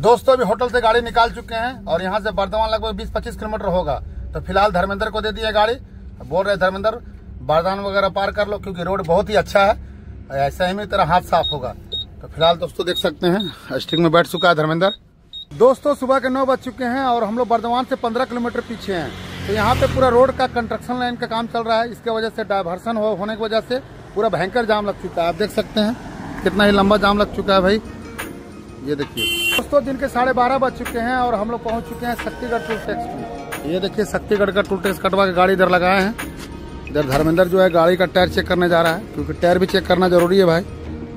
दोस्तों अभी होटल से गाड़ी निकाल चुके हैं और यहाँ से बर्धमान लगभग 20-25 किलोमीटर होगा। तो फ़िलहाल धर्मेंद्र को दे दिया गाड़ी। बोल रहे धर्मेंद्र बरदान वगैरह पार कर लो क्योंकि रोड बहुत ही अच्छा है। ऐसा ही में तेरा हाथ साफ़ होगा। तो फ़िलहाल दोस्तों देख सकते हैं स्टिंग में बैठ चुका है धर्मेंद्र। दोस्तों सुबह के नौ बज चुके हैं और हम लोग बर्धमान से पंद्रह किलोमीटर पीछे हैं। तो यहाँ पे पूरा रोड का कंस्ट्रक्शन लाइन का काम चल रहा है। इसके वजह से डायवर्सन हो, होने की वजह से पूरा भयंकर जाम लग चुका है। आप देख सकते हैं कितना ही लंबा जाम लग चुका है भाई। ये देखिए। दोस्तों, दिन के साढ़े बारह बज चुके हैं और हम लोग पहुँच चुके हैं शक्तिगढ़ टूल टैक्स पे ये देखिए, शक्तिगढ़ का टूल टैक्स कटवा के गाड़ी इधर लगाए हैं। इधर धर्मेंद्र जो है, गाड़ी का टायर चेक करने जा रहा है, क्योंकि टायर भी चेक करना ज़रूरी है भाई,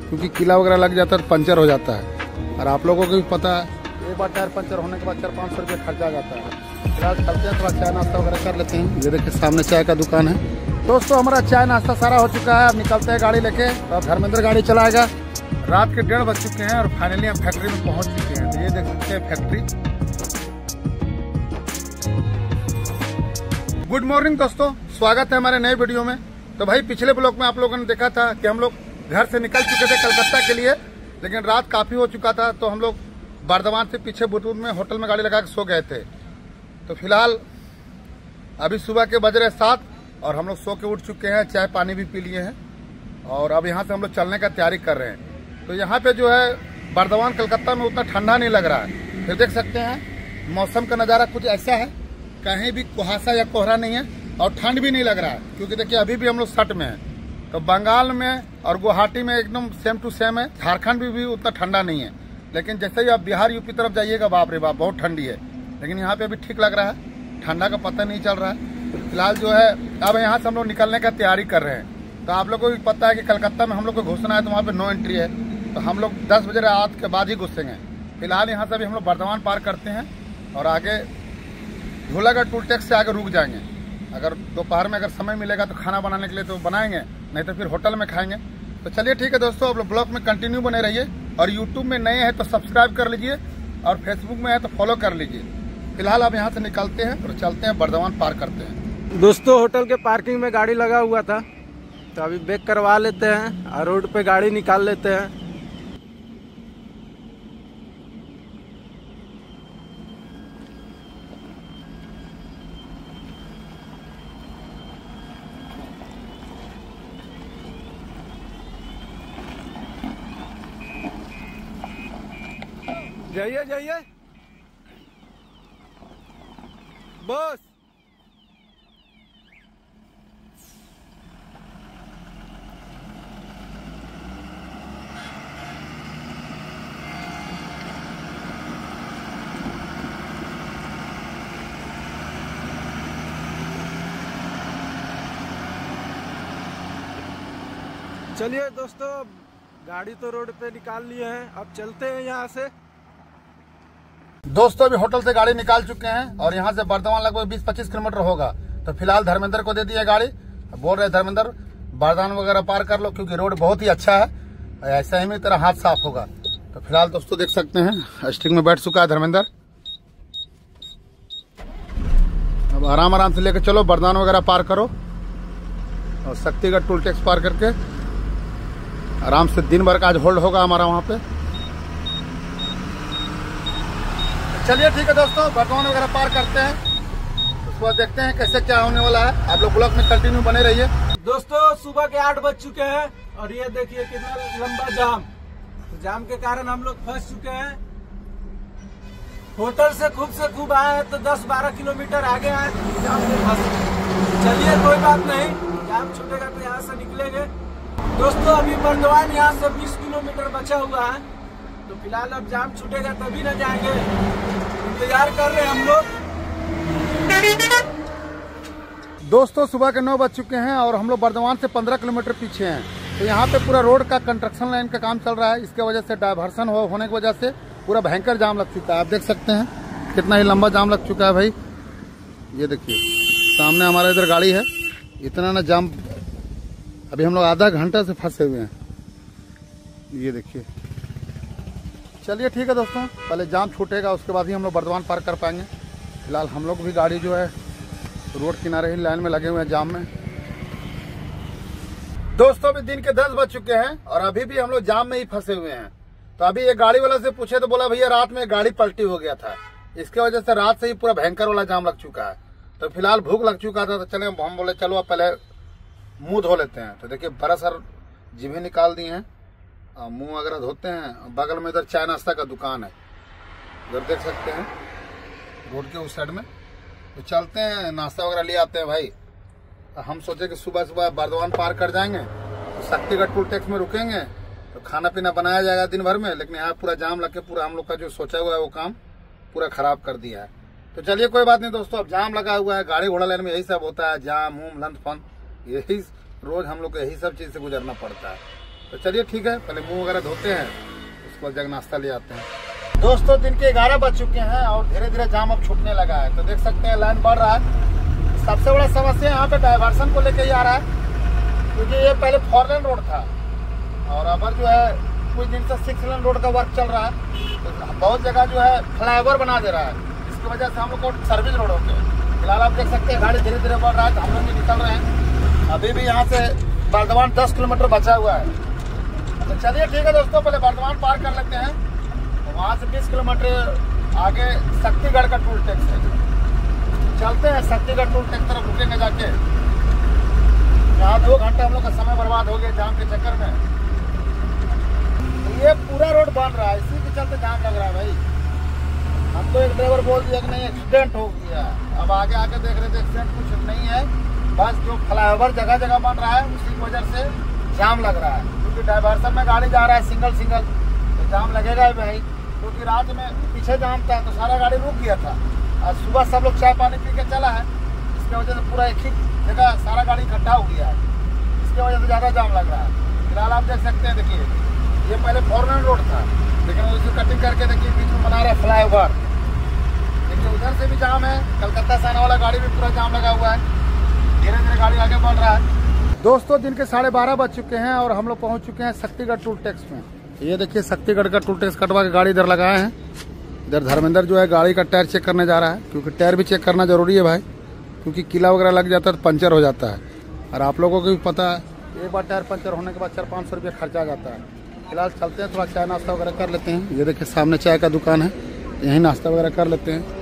क्योंकि किला वगैरह लग जाता है तो पंचर हो जाता है। और आप लोगों को भी पता है, एक बार टायर पंचर होने के बाद चार पाँच सौ रुपये खर्चा जाता है। फ़िलहाल चलते हैं, थोड़ा चाय नाश्ता वगैरह कर लेते हैं। ये देखिए, सामने चाय का दुकान है। दोस्तों, हमारा चाय नाश्ता सारा हो चुका है, अब निकलते हैं गाड़ी लेके। तो अब धर्मेंद्र गाड़ी चलाएगा। रात के डेढ़ बज चुके हैं और फाइनली हम फैक्ट्री में पहुँच चुके हैं। तो ये देख सकते हैं फैक्ट्री गुड मॉर्निंग दोस्तों, स्वागत है हमारे नए वीडियो में। तो भाई, पिछले ब्लॉग में आप लोगों ने देखा था कि हम लोग घर से निकल चुके थे कलकत्ता के लिए, लेकिन रात काफ़ी हो चुका था तो हम लोग बर्धमान से पीछे बुटून में होटल में गाड़ी लगा के सो गए थे। तो फ़िलहाल, अभी सुबह के बज रहे सात और हम लोग सो के उठ चुके हैं, चाय पानी भी पी लिए हैं और अब यहाँ से हम लोग चलने का तैयारी कर रहे हैं। तो यहाँ पे जो है बर्धमान कलकत्ता में उतना ठंडा नहीं लग रहा है। फिर देख सकते हैं मौसम का नज़ारा कुछ ऐसा है कहीं भी कुहासा या कोहरा नहीं है और ठंड भी नहीं लग रहा है क्योंकि देखिए अभी भी हम लोग सट में हैं। तो बंगाल में और गुवाहाटी में एकदम सेम टू सेम है झारखंड भी, भी उतना ठंडा नहीं है। लेकिन जैसे ही आप बिहार यूपी तरफ़ जाइएगा बाप रे बाप बहुत ठंडी है। लेकिन यहाँ पे अभी ठीक लग रहा है ठंडा का पता नहीं चल रहा है। फ़िलहाल जो है अब यहाँ से हम लोग निकलने का तैयारी कर रहे हैं। तो आप लोगों को भी पता है कि कलकत्ता में हम लोग को घोषणा है तो वहाँ पे नो एंट्री है। तो हम लोग दस बजे रात के बाद ही घुसेंगे। फ़िलहाल यहाँ से अभी हम लोग बर्धमान पार करते हैं और आगे झूलागढ़ टूल टैक्स से आगे रुक जाएँगे। अगर दोपहर में अगर समय मिलेगा तो खाना बनाने के लिए तो बनाएँगे, नहीं तो फिर होटल में खाएँगे। तो चलिए ठीक है दोस्तों आप लोग ब्लॉग में कंटिन्यू बने रहिए और यूट्यूब में नए हैं तो सब्सक्राइब कर लीजिए और फेसबुक में है तो फॉलो कर लीजिए। फ़िलहाल आप यहाँ से निकलते हैं और चलते हैं बर्धमान पार करते हैं। दोस्तों, होटल के पार्किंग में गाड़ी लगा हुआ था तो अभी बैक करवा लेते हैं और रोड पे गाड़ी निकाल लेते हैं। जाइए जाइए। बस। चलिए दोस्तों गाड़ी तो रोड पे निकाल लिए हैं। अब चलते हैं यहाँ से। दोस्तों, अभी होटल से गाड़ी निकाल चुके हैं और यहाँ से बर्धमान लगभग 20-25 किलोमीटर होगा। तो फ़िलहाल धर्मेंद्र को दे दिया गाड़ी। बोल रहे धर्मेंद्र बरदान वगैरह पार कर लो, क्योंकि रोड बहुत ही अच्छा है। ऐसा ही में तेरा हाथ साफ़ होगा। तो फ़िलहाल दोस्तों, देख सकते हैं स्टिंग में बैठ चुका है धर्मेंद्र। अब आराम आराम से लेकर चलो बरदान वगैरह पार करो। और शक्तिगढ़ टूल टैक्स पार करके आराम से दिन भर का आज होल्ड होगा हमारा वहाँ पे। चलिए ठीक है दोस्तों, भगवान वगैरह पार करते हैं। उसके बाद देखते हैं कैसे क्या होने वाला है। आप लोग ब्लॉग में कंटिन्यू बने रहिए। दोस्तों, सुबह के आठ बज चुके हैं और ये देखिए कितना लंबा जाम। तो जाम के कारण हम लोग फंस चुके हैं। होटल से खूब से खूब आए हैं तो 10-12 किलोमीटर आगे आए तो जाम से फंस चलिए, कोई बात नहीं, जाम छूटेगा तो यहाँ से निकलेंगे। दोस्तों, अभी बर्दवान यहाँ से 20 किलोमीटर बचा हुआ है। फ़िलहाल अब जाम छूटेगा तभी ना जाएँगे। इंतज़ार कर रहे हम लोग। दोस्तों सुबह के नौ बज चुके हैं और हम लोग बर्धमान से पंद्रह किलोमीटर पीछे हैं। तो यहाँ पे पूरा रोड का कंस्ट्रक्शन लाइन का काम चल रहा है। इसके वजह से डायवर्सन हो, होने की वजह से पूरा भयंकर जाम लग चुका है। आप देख सकते हैं कितना ही लंबा जाम लग चुका है भाई। ये देखिए सामने हमारा इधर गाड़ी है। इतना ना जाम अभी हम लोग आधा घंटा से फंसे हुए हैं। ये देखिए। चलिए ठीक है दोस्तों, पहले जाम छूटेगा, उसके बाद ही हम लोग बर्धमान पार कर पाएँगे। फ़िलहाल हम लोग भी गाड़ी जो है, रोड किनारे ही लाइन में लगे हुए हैं जाम में। दोस्तों, अभी दिन के दस बज चुके हैं और अभी भी हम लोग जाम में ही फंसे हुए हैं। तो अभी एक गाड़ी वाला से पूछे तो बोला, भैया, रात में गाड़ी पलटी हो गया था। इसके वजह से रात से ही पूरा भयंकर वाला जाम लग चुका है। तो फ़िलहाल भूख लग चुका था तो चले, हम बोले, चलो, अब पहले मुँह धो लेते हैं। तो देखिए बड़ा सर निकाल दिए हैं। मुँह वगैरह धोते हैं, बगल में इधर चाय नाश्ता का दुकान है। उधर देख सकते हैं, रोड के उस साइड में। तो चलते हैं, नाश्ता वगैरह ले आते हैं भाई। हम सोचे कि सुबह सुबह बर्दवान पार कर जाएँगे तो शक्तिगढ़ टूल टैक्स में रुकेंगे तो खाना पीना बनाया जाएगा दिन भर में, लेकिन यहाँ पूरा जाम लग के पूरा हम लोग का जो सोचा हुआ है वो काम पूरा खराब कर दिया है। तो चलिए कोई बात नहीं दोस्तों, अब जाम लगा हुआ है, गाड़ी घोड़ा लेने में यही सब होता है, जाम उम लंथ फन, यही रोज हम लोग को यही सब चीज़ से गुजरना पड़ता है। तो चलिए ठीक है, पहले मुँह वगैरह धोते हैं, उसके बाद जग नाश्ता ले आते हैं। दोस्तों, दिन के ग्यारह बज चुके हैं और धीरे धीरे जाम अब छूटने लगा है। तो देख सकते हैं लाइन बढ़ रहा है। सबसे बड़ा समस्या यहाँ पे डाइवर्सन को लेके ही आ रहा है, क्योंकि ये पहले फोर लेन रोड था और अब जो है, कुछ दिन से सिक्स लेन रोड का वर्क चल रहा है। तो बहुत जगह जो है फ्लाईओवर बना दे रहा है। इसकी वजह से हम लोग को सर्विस रोड हैं फ़िलहाल आप देख सकते हैं, गाड़ी धीरे धीरे बढ़ रहा है तो हम लोग भी निकल रहे हैं। अभी भी यहाँ से बर्धमान दस किलोमीटर बचा हुआ है। तो चलिए, ठीक है दोस्तों, पहले बर्धमान पार कर लेते हैं। वहाँ से बीस किलोमीटर आगे शक्तिगढ़ का टूल टैक्स है। चलते हैं, शक्तिगढ़ टूल टैक्स तरफ़ रुकेंगे जाके। यहाँ दो घंटे हम लोग का समय बर्बाद हो गया जाम के चक्कर में। ये पूरा रोड बन रहा है, इसी के चलते जाम लग रहा है भाई। हम तो एक ड्राइवर बोल दिया कि नहीं एक्सीडेंट हो गया। अब आगे आके देख रहे थे एक्सीडेंट कुछ नहीं है। बस जो फ्लाईओवर जगह जगह बन रहा है, उसी वजह से जाम लग रहा है। क्योंकि डाइवर्सन में गाड़ी जा रहा है सिंगल सिंगल तो जाम लगेगा ही भाई। क्योंकि रात में पीछे जाम था तो सारा गाड़ी रुक गया था। आज सुबह सब लोग चाय पानी पी के चला है। इसकी वजह से पूरा एक ही जगह सारा गाड़ी इकट्ठा हो गया है। इसकी वजह से ज़्यादा जाम लग रहा है। फ़िलहाल आप देख सकते हैं, देखिए। ये पहले फॉरन रोड था, लेकिन उसको कटिंग करके, देखिए, बीच में बना रहा फ्लाई ओवर देखिए, उधर से भी जाम है। कलकत्ता से आने वाला गाड़ी भी पूरा जाम लगा हुआ है। धीरे धीरे गाड़ी आगे बढ़ रहा है। दोस्तों, दिन के साढ़े बारह बज चुके हैं और हम लोग पहुँच चुके हैं शक्तिगढ़ टूल टैक्स में। ये देखिए, शक्तिगढ़ का टूल टैक्स कटवा के गाड़ी इधर लगाए हैं। इधर धर्मेंद्र जो है, गाड़ी का टायर चेक करने जा रहा है, क्योंकि टायर भी चेक करना ज़रूरी है भाई, क्योंकि किला वगैरह लग जाता है तो पंचर हो जाता है। और आप लोगों को भी पता है, एक बार टायर पंचर होने के बाद चार पाँच सौ रुपया खर्चा आ जाता है। फ़िलहाल चलते हैं, थोड़ा चाय नाश्ता वगैरह कर लेते हैं। ये देखिए, सामने चाय का दुकान है, यहीं नाश्ता वगैरह कर लेते हैं।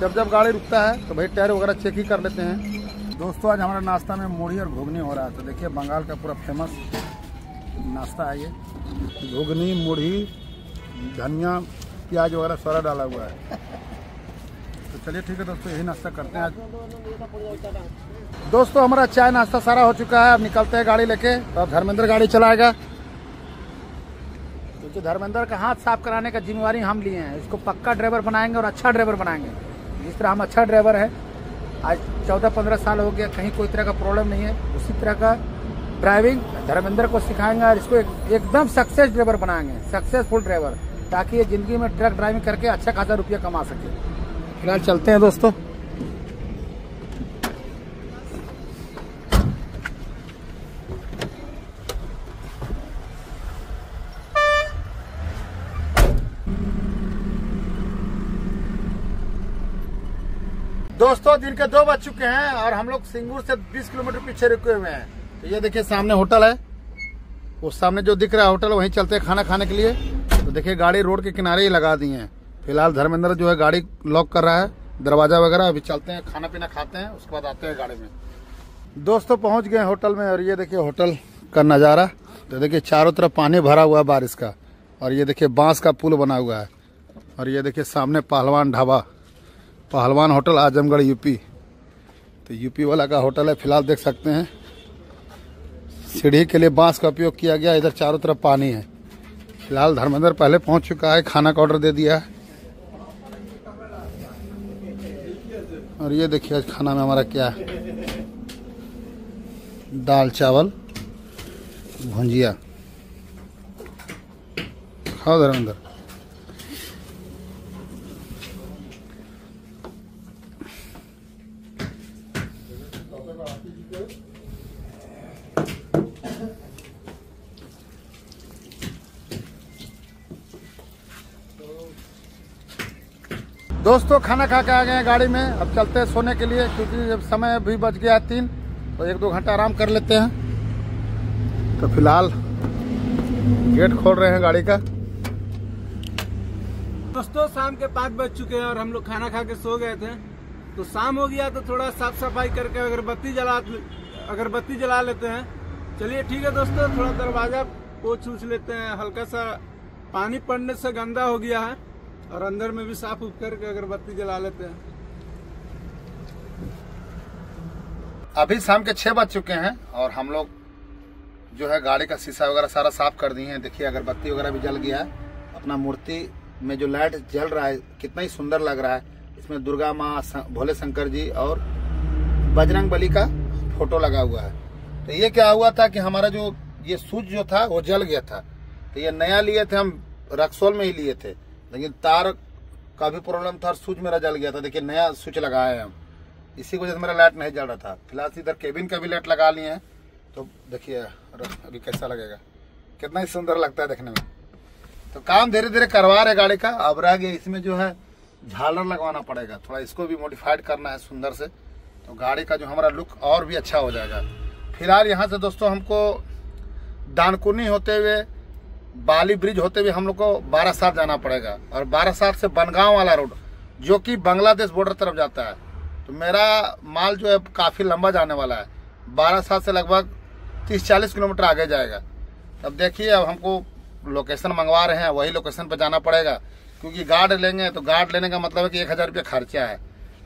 जब जब गाड़ी रुकता है तो भाई टायर वगैरह चेक ही कर लेते हैं। दोस्तों, आज हमारा नाश्ता में मूढ़ी और घुगनी हो रहा है। तो देखिए, बंगाल का पूरा फ़ेमस नाश्ता है ये। घुगनी मूढ़ी धनिया, प्याज वगैरह सारा डाला हुआ है। तो चलिए, ठीक है दोस्तों, यही नाश्ता करते हैं आज। दोस्तों, हमारा चाय नाश्ता सारा हो चुका है। अब निकलते हैं गाड़ी लेके तो अब धर्मेंद्र गाड़ी चलाएगा। क्योंकि धर्मेंद्र का हाथ साफ़ कराने का जिम्मेवारी हम लिए हैं। इसको पक्का ड्राइवर बनाएँगे और अच्छा ड्राइवर बनाएँगे। जिस तरह हम अच्छा ड्राइवर है आज चौदह पंद्रह साल हो गया कहीं कोई तरह का प्रॉब्लम नहीं है। उसी तरह का ड्राइविंग धर्मेंद्र को सिखाएँगे और इसको एक, एकदम सक्सेस ड्राइवर बनाएँगे सक्सेसफुल ड्राइवर ताकि ये ज़िंदगी में ट्रक ड्राइविंग करके अच्छा खासा रुपया कमा सके। फ़िलहाल चलते हैं दोस्तों। दोस्तों, दिन के दो बज चुके हैं और हम लोग सिंगूर से 20 किलोमीटर पीछे रुके हुए हैं। तो ये देखिए, सामने होटल है। उस सामने जो दिख रहा है होटल, वहीं चलते हैं खाना खाने के लिए। तो देखिए, गाड़ी रोड के किनारे ही लगा दी है। फ़िलहाल धर्मेंद्र जो है गाड़ी लॉक कर रहा है। दरवाज़ा वगैरह, अभी चलते हैं, खाना पीना खाते हैं, उसके बाद आते हैं गाड़ी में। दोस्तों, पहुँच गए होटल में और ये देखिए होटल का नज़ारा। तो देखिए, चारों तरफ़ पानी भरा हुआ है बारिश का। और ये देखिए बाँस का पुल बना हुआ है। और ये देखिए, सामने पहलवान ढाबा। पहलवान होटल, आजमगढ़ यूपी तो यूपी वाला का होटल है, फ़िलहाल देख सकते हैं। सीढ़ी के लिए बाँस का उपयोग किया गया, इधर चारों तरफ़ पानी है। फ़िलहाल धर्मेंद्र पहले पहुँच चुका है, खाना का ऑर्डर दे दिया है। और ये देखिए आज खाना में हमारा क्या है। दाल, चावल, भुंजिया। खाओ धर्मेंद्र। दोस्तों, खाना खा के आ गए हैं गाड़ी में। अब चलते हैं सोने के लिए, क्योंकि जब समय भी बच गया है तीन तो एक दो घंटा आराम कर लेते हैं। तो फ़िलहाल, गेट खोल रहे हैं गाड़ी का। दोस्तों, शाम के पाँच बज चुके हैं और हम लोग खाना खा के सो गए थे। तो शाम हो गया तो थोड़ा साफ़ सफ़ाई करके अगरबत्ती जला अगरबत्ती जला लेते हैं। चलिए, ठीक है दोस्तों, थोड़ा दरवाज़ा पोछ उछ लेते हैं। हल्का सा पानी पड़ने से गंदा हो गया है। और अंदर में भी साफ़ उफ करके अगरबत्ती जला लेते हैं। अभी शाम के छह बज चुके हैं और हम लोग जो है गाड़ी का शीशा वगैरह सारा साफ़ कर दिए हैं। देखिए, अगरबत्ती वगैरह भी जल गया है। अपना मूर्ति में जो लाइट जल रहा है, कितना ही सुंदर लग रहा है। इसमें दुर्गा माँ भोले शंकर जी और बजरंग बली का फ़ोटो लगा हुआ है। तो ये क्या हुआ था कि हमारा जो, ये स्विच जो था, वो जल गया था। तो ये नया लिए थे, हम रक्सोल में ही लिए थे। लेकिन तार का भी प्रॉब्लम था स्विच मेरा जल गया था। देखिए, नया स्विच लगाए हैं हम। इसी वजह से मेरा लाइट नहीं जल रहा था। फ़िलहाल इधर केबिन का भी लाइट लगा लिए हैं। तो देखिए अभी कैसा लगेगा? कितना ही सुंदर लगता है देखने में। तो काम धीरे धीरे करवा रहे गाड़ी का। अब रह गया, इसमें जो है, झालर लगवाना पड़ेगा। थोड़ा इसको भी मॉडिफाइड करना है सुंदर से। तो गाड़ी का जो हमारा लुक और भी अच्छा हो जाएगा। फ़िलहाल यहाँ से दोस्तों, हमको दानकुनी होते हुए बाली ब्रिज होते हुए हम लोग को बारह सात जाना पड़ेगा। और बारह सात से बनगांव वाला रोड जो कि बांग्लादेश बॉर्डर तरफ़ जाता है। तो मेरा माल जो है काफ़ी लंबा जाने वाला है। बारह सात से लगभग तीस चालीस किलोमीटर आगे जाएगा। अब देखिए, अब हमको लोकेशन मंगवा रहे हैं, वही लोकेशन पर जाना पड़ेगा। क्योंकि गार्ड लेंगे तो गार्ड लेने का मतलब है कि एक हज़ार रुपया खर्चा है।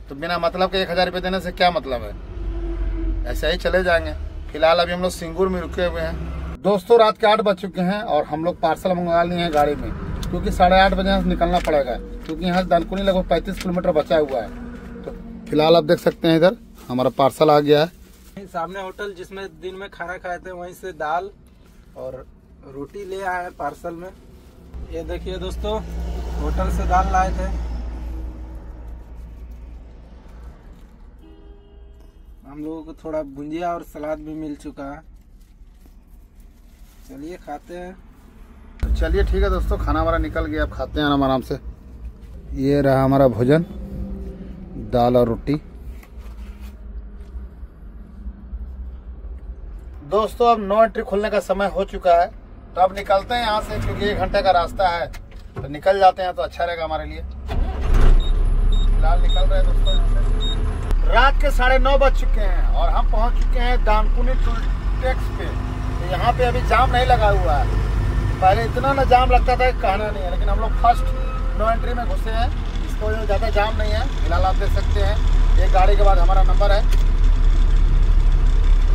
तो बिना मतलब के एक हज़ार रुपये देने से क्या मतलब है? ऐसे ही चले जाएँगे। फ़िलहाल अभी हम लोग सिंगूर में रुके हुए हैं। दोस्तों, रात के आठ बज चुके हैं और हम लोग पार्सल मंगवा लिए हैं गाड़ी में, क्योंकि साढ़े आठ बजे से निकलना पड़ेगा, क्योंकि यहाँ से दानकुनी लगभग पैंतीस किलोमीटर बचा हुआ है। तो फ़िलहाल आप देख सकते हैं इधर, हमारा पार्सल आ गया है। सामने होटल जिसमें दिन में खाना खाए थे, वहीं से दाल और रोटी ले आए पार्सल में। ये देखिए दोस्तों, होटल से दाल लाए थे। हम लोगों को थोड़ा भुंजिया और सलाद भी मिल चुका है। चलिए खाते हैं। तो चलिए ठीक है दोस्तों, खाना हमारा निकल गया, अब खाते हैं आराम आराम से। ये रहा हमारा भोजन, दाल और रोटी। दोस्तों, अब नो एंट्री खुलने का समय हो चुका है। तो अब निकलते हैं यहाँ से, क्योंकि एक घंटे का रास्ता है। तो निकल जाते हैं तो अच्छा रहेगा हमारे लिए। फ़िलहाल निकल रहे हैं दोस्तों रात के साढ़े नौ बज चुके हैं, और हम पहुँच चुके हैं दानकुनी टोल टैक्स पे। यहाँ पे अभी जाम नहीं लगा हुआ है। पहले इतना ना जाम लगता था कहना नहीं है, लेकिन हम लोग फ़र्स्ट नो एंट्री में घुसे हैं। इसको ज़्यादा जाम नहीं है, फ़िलहाल आप देख सकते हैं। एक गाड़ी के बाद हमारा नंबर है।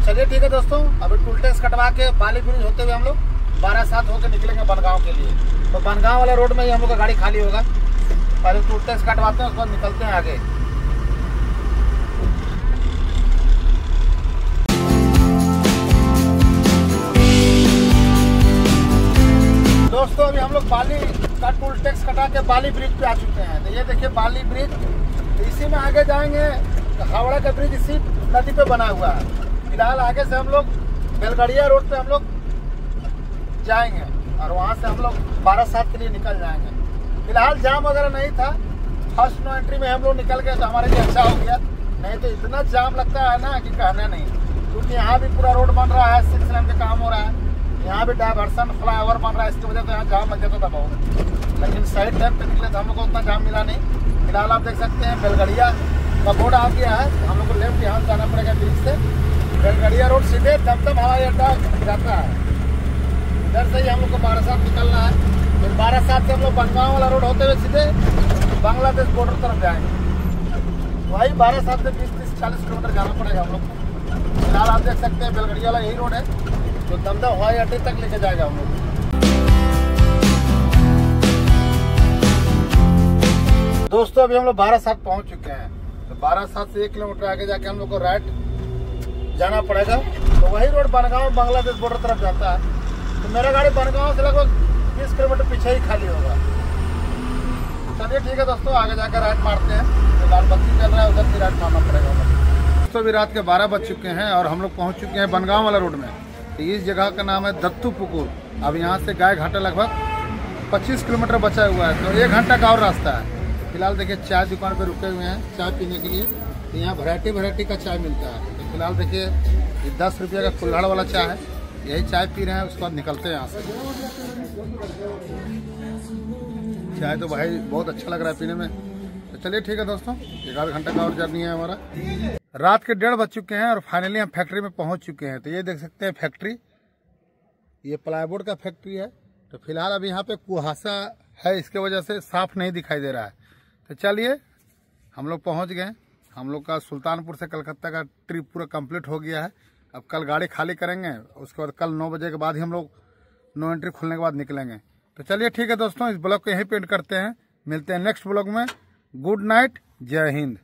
चलिए ठीक है दोस्तों, अभी टूल टैक्स कटवा के बाली ब्रिज होते हुए हम लोग बारह सात होकर निकलेंगे बनगांव के लिए। तो बनगांव वाला रोड में ही हम लोग का गाड़ी खाली होगा। पहले टूल टैक्स कटवाते हैं, उसके बाद निकलते हैं आगे। दोस्तों, अभी हम लोग बाली का टूल टैक्स कटा के बाली ब्रिज पे आ चुके हैं। तो ये देखिए, बाली ब्रिज तो इसी में आगे जाएँगे हावड़ा का ब्रिज इसी नदी पे बना हुआ है। फ़िलहाल आगे से हम लोग बेलगड़िया रोड पे हम लोग जाएँगे, और वहाँ से हम लोग बारह सात के लिए निकल जाएँगे। फ़िलहाल जाम वगैरह नहीं था। फ़र्स्ट नो एंट्री में हम लोग निकल गए तो हमारे लिए अच्छा हो गया। नहीं तो इतना जाम लगता है ना कि कहना नहीं। क्योंकि यहाँ भी पूरा रोड बन रहा है सिक्स लाइन का काम हो रहा है। यहाँ भी डाइवर्सन फ्लाईओवर बन रहा है, इसकी वजह से यहाँ जाम लग जाता था बहुत। लेकिन साइड टाइम पे निकले तो हम लोग को उतना जाम मिला नहीं। फ़िलहाल आप देख सकते हैं, बेलगड़िया का बोर्ड आ गया है। हम लोग को लेफ़्ट यहाँ जाना पड़ेगा बीच से। बेलगड़िया रोड सीधे दमदम हवाई अड्डा जाता है। इधर से ही हम लोग को बारह सात निकलना है। फिर बारह सात से हम लोग बनगांव वाला रोड होते हुए सीधे बांग्लादेश बॉर्डर तरफ़ जाएँगे। वही बारह सात से बीस तीस चालीस किलोमीटर जाना पड़ेगा हम लोग को। फ़िलहाल आप देख सकते हैं, बेलगड़िया वाला यही रोड है। जो दमदम हवाई अड्डे तक लेके जाएगा हम लोग दोस्तों, अभी हम लोग बारह सात पहुँच चुके हैं। तो बारह सात से एक किलोमीटर आगे जाके हम लोग को राइट जाना पड़ेगा। तो वही रोड बनगांव बांग्लादेश बॉर्डर तरफ़ जाता है। तो मेरा गाड़ी बनगांव से लगभग बीस किलोमीटर पीछे ही खाली होगा। चलिए ठीक है दोस्तों, आगे जाकर राइट मारते हैं। तो लाल बत्ती चल रहा है, उधर भी राइट मारना पड़ेगा। दोस्तों, अभी रात के बारह बज चुके हैं और हम लोग पहुँच चुके हैं बनगांव वाला रोड में। तो इस जगह का नाम है दत्तू पुकुर। अब यहाँ से गाय घाटा लगभग 25 किलोमीटर बचा हुआ है तो एक घंटा का और रास्ता है। फ़िलहाल देखिए, चाय दुकान पर रुके हुए हैं चाय पीने के लिए। तो यहाँ वैरायटी वैरायटी का चाय मिलता है। तो फ़िलहाल देखिए, ये दस रुपये का कुल्हड़ वाला चाय है। यही चाय पी रहे हैं, उसके बाद निकलते हैं यहाँ से। चाय तो भाई बहुत अच्छा लग रहा है पीने में। तो चलिए ठीक है दोस्तों, एक आध घंटा का और जर्नी है हमारा। रात के डेढ़ बज चुके हैं और फाइनली हम फैक्ट्री में पहुँच चुके हैं। तो ये देख सकते हैं फैक्ट्री। ये प्लाईवुड का फैक्ट्री है। तो फ़िलहाल अभी यहाँ पे कुहासा है, इसके वजह से साफ़ नहीं दिखाई दे रहा है। तो चलिए, हम लोग पहुँच गए। हम लोग का सुल्तानपुर से कलकत्ता का ट्रिप पूरा कंप्लीट हो गया है। अब कल गाड़ी खाली करेंगे, उसके बाद कल नौ बजे के बाद ही हम लोग नो एंट्री खुलने के बाद निकलेंगे। तो चलिए, ठीक है दोस्तों, इस ब्लॉग को यहीं पेंट करते हैं। मिलते हैं नेक्स्ट ब्लॉग में। गुड नाइट, जय हिंद।